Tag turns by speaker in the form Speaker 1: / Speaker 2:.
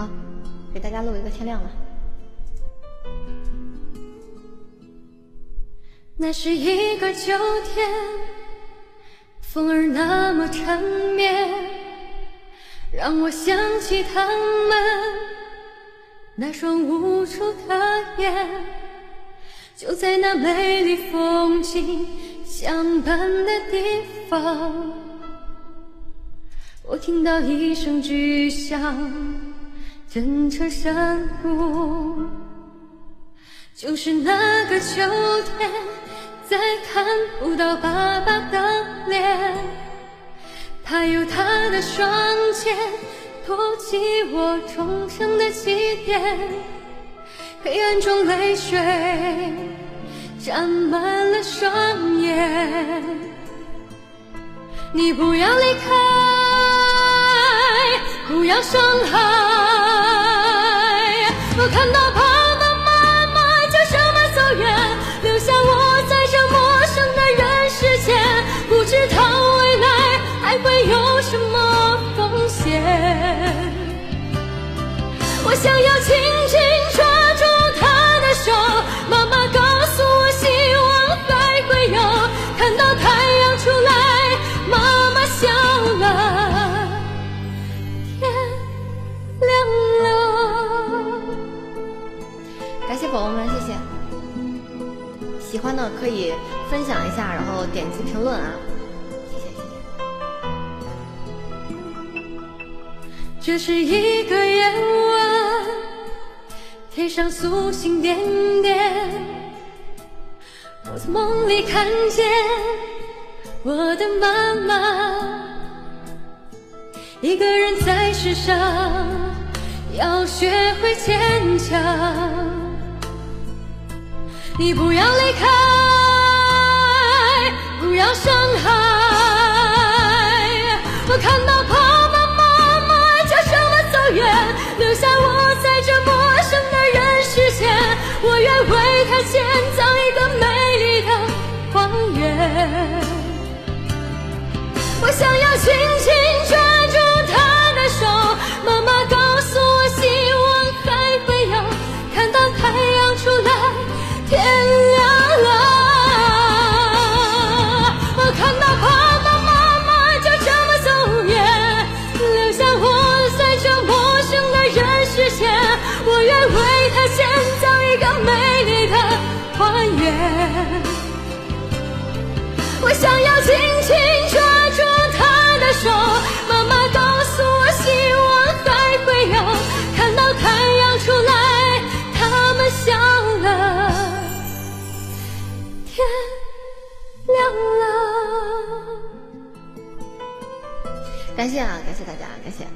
Speaker 1: 好，给大家录一个天亮了。
Speaker 2: 那是一个秋天，风儿那么缠绵，让我想起他们那双无处可言。就在那美丽风景相伴的地方，我听到一声巨响，震彻山谷。就是那个秋天，再看不到爸爸的脸，他有他的双肩，托起我重生的起点。黑暗中泪水沾满了双眼，你不要离开，不要伤害。
Speaker 1: 可以分享一下，然后点击评论啊，谢谢谢谢。
Speaker 2: 这是一个夜晚，天上繁星点点，我在梦里看见我的妈妈，一个人在世上要学会坚强。你不要离开，不要伤害。我看到为他建造一个美丽的花园。我想要紧紧抓住他的手，妈妈告诉我希望还会有，看到太阳出来，他们笑了，天亮了。
Speaker 1: 感谢啊，感谢大家，感谢。